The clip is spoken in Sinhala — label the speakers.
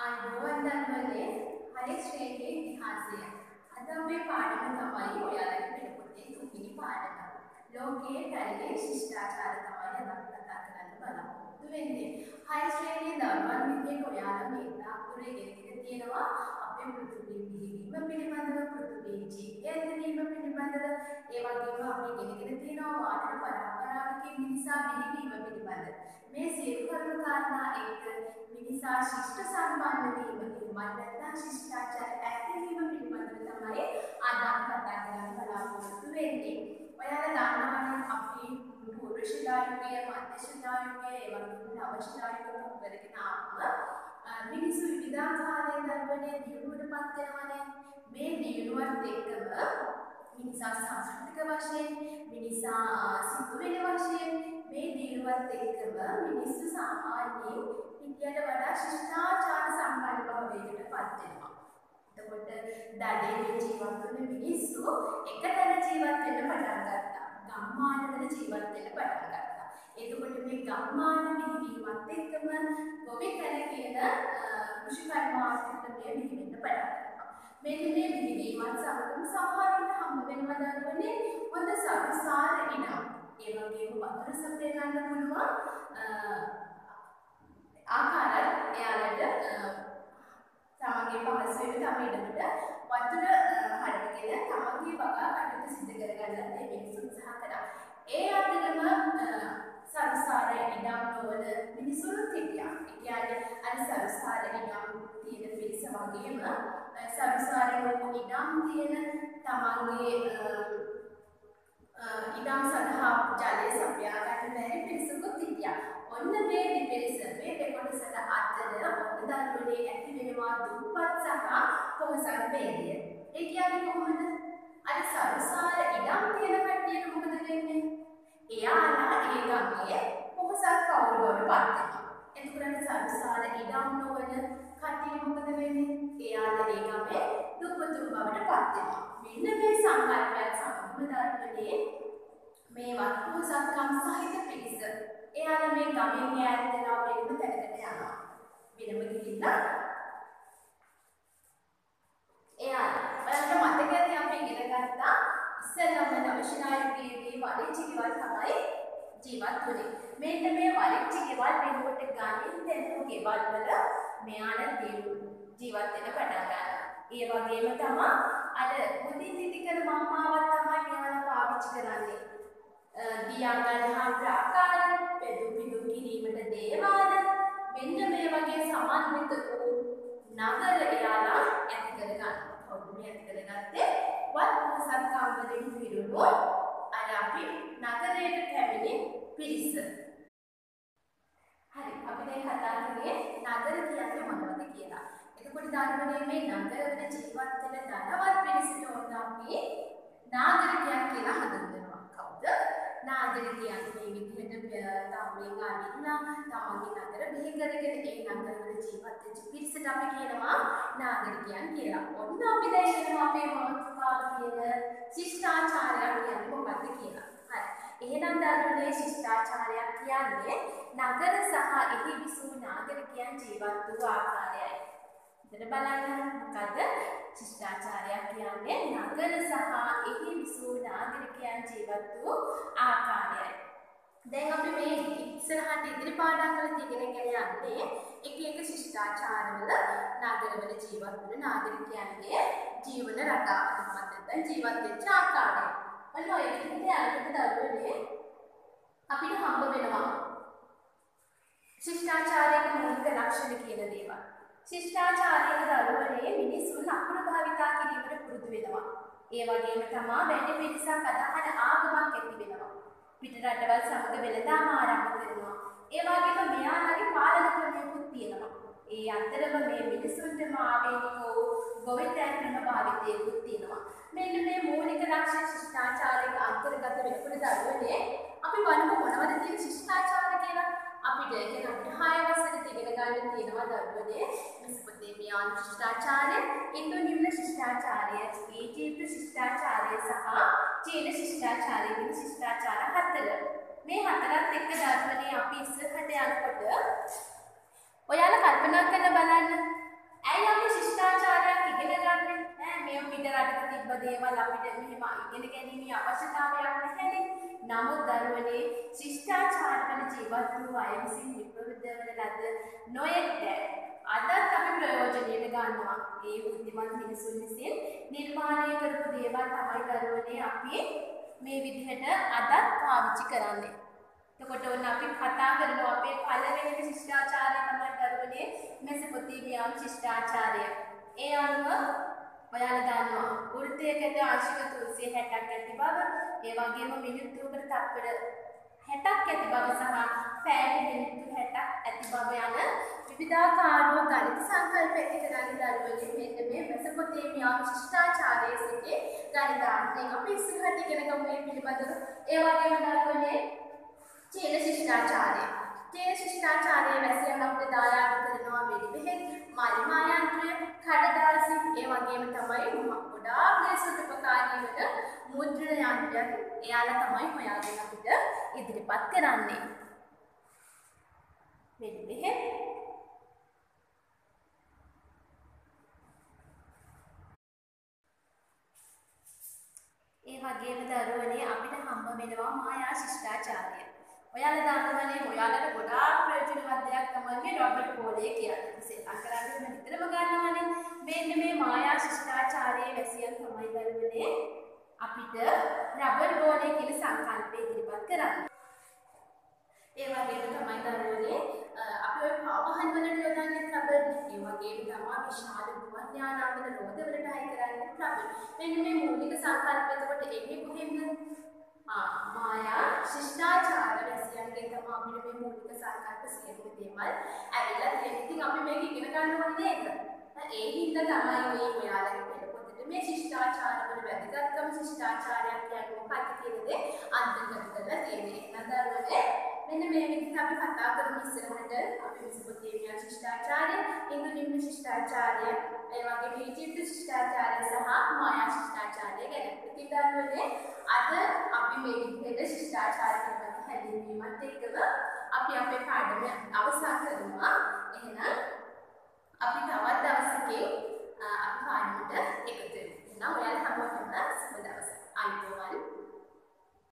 Speaker 1: අයිබෝවන් දන්නවනේ හරි ශ්‍රේණියේ ඉතිහාසය. අද අපේ පාඩම තමයි ඔයාලට වෙන පොතේ තුන්වෙනි පාඩම. ලෝකයේ පැරණි ශිෂ්ටාචාර තමයි අද අපි කතා කරන්න බලාපොරොත්තු වෙන්නේ. හරි ශ්‍රේණියේ දරුවන් විදිහට ඔයාලා මේ තාක්ෂණය ගෙනගෙන තියෙනවා අපේ පෘථිවි පිළිවීම පිළිබඳව පෘථිවි ජීවිතය පිළිවීම පිළිබඳව ඒ වගේම අපි ගෙනගෙන තියෙනවා වාදන පරම්පරාවකින් මිනිසා පිළිවීම පිළිබඳව. මේ සියලු කරුණු කාරණා එක්ක මිනිසා ශිෂ්ට සම්පන්න වීම එහෙමත් නැත්නම් ශිෂ්ටාචාර ඇතිවීම පිළිබඳව තමයි අද අපි කතා කරන්න බලාපොරොත්තු වෙන්නේ. ඔයාලා දන්නවනේ අපි පූර්ව ශිලා යුගය, මධ්‍ය ශිලා යුගය, ඒ වගේම නව ශිලා යුගය කරගෙන ආවම මිනිස්සු විවිධාකාරයෙන් දරුවනේ දියුණුවටපත් වෙනවනේ. මේ දියුණුවත් එක්කම මිනිසා සංස්කෘතික වශයෙන් මිනිසා සිතුවිලි වශයෙන් මේ දියුණුවත් එක්කම මිනිස්සු සාමාන්‍යයෙන් හිටියට වඩා ශිෂ්ටාචාර සම්පන්න භාවයකට පත් වෙනවා. එතකොට දඩේ ජීවත් වන මිනිස්සු එක තැන ජීවත් වෙන්න පටන් ගත්තා. ගම්මානවල ජීවත් වෙන්න පටන් ගත්තා. එතකොට මේ ගම්මාන විහිවීමත් එක්කම ගොවිතැන කියන කෘෂි කර්මාන්තයට මේ විහිවෙන්න පටන් ගත්තා. මෙන්න මේ විහිවීමත් සමගම සමහරවිට හම්බ වෙනවා දරුවනේ හොඳ සරුසාර ඉනම්. ඒ වගේම වතුර සපය ගන්න පුළුවන් ආකාරත් එයාලට තමන්ගේ පහසුවෙන් තම ඉඩමට වතුර හඩගෙන තමන්ගේ වගා කටයුතු සිදු කරගන්නත් මේ මිනිස්සු උත්සාහ කරා. ඒ අතරම සරුසාර ඉඩම් නොවන මිනිසුන් හිටියා. ඒ කියන්නේ අර සරුසාර ඉඩම් තියෙන පිරිස වගේම සරුසාර නොවන ඉඩම් තියෙන තමන්ගේ ඉඩම් සඳහා ජලය සපයා ගන්න බැරි පිරිසකුත් හිටියා. ඔන්න මේ දෙපිරිස මේ දෙකොටසට අතර ඔන්න දරුවනේ ඇති වෙනවා දුප්පත් සහ පොහොසත් ભેදය. ඒ කියන්නේ කොහොමද? අර සරුසාර ඉඩම් තියෙන කට්ටියට මොකද වෙන්නේ? එයාලා ඒ ගමේ පොහොසත් පවුල් වලට පත් වෙනවා. එතකොට සරුසාර ඉඩම් නොවන කට්ටිය මොකද වෙන්නේ? එයාලා ඒ ගමේ දුප්පතුන් බවට පත් වෙනවා. මෙන්න මේ සංකල්පයත් සමගම දරුවනේ මේ වත්පොහොසත්කම් සහිත පිරිස එයාලා මේ ගමෙන් ඈත් වෙලා වෙනම තැනකට යනවා. වෙනම ගිහිල්ලා එයාලා ඔයාලට මතකද අපි ඉගෙන ගත්තා ඉස්සෙල්ලම නවශිලායුගයේදී වරිච්චි ගෙවල් තමයි ජීවත් වුනේ. මෙන්න මේ වරිච්චි ගෙවල් වෙනකොට ගණින් දෙනු ගෙවල් වල මෙයාලා ජීවත් වෙන පටන් ගන්නවා. ඒ වගේම තමයි අර මුදින් දිදිකන මම්මාවත් තමයි මෙයාලා පාවිච්චි කරන්නේ. දියාගල් හා ප්‍රාකාර පෙදු පිදු කිරීමට දේවාල මෙන්න මේ වගේ සමන්විත වූ නගර එයාලා ඇති කරගන්නවා. කවුරු මේ ඇති කරගත්තේ? වත් මොහොසත්කම් වලින් පිරුණු අර අපි නගරයට පැමිණි පිරිස. හරි අපි දැන් කතා කරේ නගර කියන්නේ මොනවද කියලා. එතකොට දරුවනේ මේ නගරවල ජීවත් වෙන ධනවත් පිරිසට ඕන අපි නාගරිකයන් කියලා හඳුන්වනවා. කවුද? නාගරිකයන් මේ විදිහට තවුලෙන් ආවිල්ලා තමන්ගේ නගර බිහි කරගෙන ඒ නගරවල ජීවත් වෙච්ච පිරිසට අපි කියනවා නාගරිකයන් කියලා. ඔන්න අපි දැන් කියනවා අපේ මාතෘකාව කියන ශිෂ්ටාචාරය කියන්නේ මොකක්ද කියලා. හරි. එහෙනම් දරුවනේ ශිෂ්ටාචාරයක් කියන්නේ නගර සහ එහි විසූ නාගරිකයන් ජීවත් වූ ආකාරයයි. එතන බලන්න මොකද ශිෂ්ටාචාරයක් කියන්නේ නගර සහ එහි විසූ නාගරිකයන් ජීවත් වූ ආකාරයයි. දැන් අපි මේ ඉස්සරහට ඉදිරි පාඩම් වල ඉගෙනගෙන යන්නේ එක එක ශිෂ්ටාචාරවල නගරවල ජීවත් වන නාගරිකයන්ගේ ජීවන රටාව නැත්නම් ජීවත් වෙච්ච ආකාරය. ඔන්න ඔය විදිහට අරකට දරුවනේ අපිට හම්බ වෙනවා ශිෂ්ටාචාරයේ මූලික ලක්ෂණ කියන දේවල්. ශිෂ්ටාචාරයක දරුවනේ මිනිසුන් අකුරු භාවිතා කිරීමට පුරුදු වෙනවා. ඒ වගේම තමයි වැඩි පිරිසක් අදහන ආගමක් ඇති වෙනවා. පිට රටවල් සමග වෙළඳාම ආරම්භ කරනවා. ඒ වගේම මෙයාලගේ පාලන ක්‍රමයකුත් තියෙනවා. ඒ අතරම මේ මිනිසුන්ටම ආවේනික වූ ගොවිතැන් ක්‍රම භාවිතයකුත් තියෙනවා. මෙන්න මේ මූලික ලක්ෂණ ශිෂ්ටාචාරයක අන්තර්ගත වෙනකොට දරුවනේ අපි බලමු මොනවද තියෙන ශිෂ්ටාචාර කියලා. අපිට ඉගෙන අපිට 6 වසරේ ඉගෙන ගන්න තියෙනවා දරුවනේ නියෝන් ශිෂ්ටාචාරය, ඉන්දු නිම්න ශිෂ්ටාචාරය, ඊජිප්තු ශිෂ්ටාචාරය සහ චීන ශිෂ්ටාචාරය කියන ශිෂ්ටාචාර හතර. මේ හතරත් එක්ක ධර්මනේ අපි ඉස්සරහට යනකොට ඔයාලා කල්පනා කරලා බලන්න. ඇයි අපි ශිෂ්ටාචාරයක් ඉගෙන ගන්නෙ? නෑ මේ පිට රටක තිබ්බ දේවල් අපිට මෙහෙම ඉගෙන ගැනීම අවශ්‍යතාවයක් නැහැනේ. නමුත් දරුවනේ ශිෂ්ටාචාර වන ජීවත් වූ අය විසින් නිපදවන ලද නොයෙක් දෑ ගන්නවා. ඒ බුද්ධිමත් මිනිසුන් විසින් නිර්මාණය කරපු දේවල් තමයි දරුවනේ අපි මේ විදිහට අදත් පාවිච්චි කරන්නේ. එතකොට ඔන්න අපි කතා කරනවා අපේ පළවෙනි ශිෂ්ටාචාරය තමයි දරුවනේ මෙසපොතේමියානු ශිෂ්ටාචාරය. ඒ අනුව ඔයාලා දන්නවා වෘත්තයකට ආංශික 360ක් ඇති බව, ඒ වගේම මිනිත්තුවකට තත්පර 60ක් ඇති බව සහ පැයට මිනිත්තු 60ක් ඇති බව යන විවිධාකාර වූ ගණිත සංකල්ප ඇති කරන්නේ දරුවනේ මෙන්න මේ මෙසපොතේමියානු ශිෂ්ටාචාරයේ සිටි ගණිතාර්ථයෙන් අපි ඉස්සරහට ඉගෙන ගමු මේ පිළිබඳව. ඒ වගේම දරුවනේ චීන ශිෂ්ටාචාරය. චීන ශිෂ්ටාචාරයේ වැසියන් අපිට දායාද කරනවා මෙඩි බෙහෙත්, මල්මා යන්ත්‍රය, කඩදාසි, ඒ වගේම තමයි ගොඩාක් දේශ උපකාරී වන මුද්‍රණ යන්ත්‍රයක් එයාලා තමයි හොයාගෙන අපිට ඉදිරිපත් කරන්නේ. මෙඩි බෙහෙත් ඒ වගේම දරුවනේ අපිට හම්බ වෙනවා මායා ශිෂ්ටාචාරය. ඔයාලා දන්නවනේ ඔයාලට ගොඩාක් ප්‍රයෝජනවත් දෙයක් තමයි මේ රොබර්ට් පෝලේ කියන්නේ. ශ්‍රී ලංකාවේ නිතරම ගන්නවනේ. මෙන්න මේ මායා ශිෂ්ටාචාරයේ වැසියන් තමයි දරුවනේ අපිට රබර් බෝලේ කියන සංකල්පය ඉදිරිපත් කරන්නේ. ඒ වගේම තමයි දරුවනේ අපි ඔය පාවහන් වලට යොදන්නේ රබර්. ඒ වගේම තමයි විශාල ගුවන් යානාවල රෝද වලට අය කරන්නේ රබර්. මෙන්න මේ මූලික සංකල්ප එතකොට එන්නේ කොහෙන්ද? මායා ශිෂ්ටාචාර වැසියන්ගෙන් තමයි අපිට මේ මූලික සංකල්ප සියලුම දේවල් ඇවිල්ලා තියෙන්නේ. ඉතින් අපි මේක ඉගෙන ගන්න ඕනේ නේද? ඒ හින්දා තමයි මේ ඔයාලගේ පෙළ පොතේ මේ ශිෂ්ටාචාර වල වැදගත්කම ශිෂ්ටාචාරයක් කියන්නේ මොකක්ද කියන දේ අන්තර්ගත කරලා තියෙන්නේ. නේද? මෙන්න මේ විදිහට අපි කතා කරමු ඉස්සරහට අපි මෙසොපොතේමියා ශිෂ්ටාචාරය, ඉන්දු නිම්න ශිෂ්ටාචාරය, ඒ වගේම ඊජිප්තු ශිෂ්ටාචාරය සහ මායා ශිෂ්ටාචාරය ගැන. ඉතින් දන්නවනේ අද අපි මේ විදිහට ශිෂ්ටාචාර කරන හැඳින්වීමත් එක්කම අපි අපේ පාඩම අවසන් කරනවා. එහෙනම් අපි තවත් දවසකින් අපි පාඩමට එකතු වෙනවා. එහෙනම් ඔයාලා හැමෝටම සුබ දවසක්. අයිබෝවන්.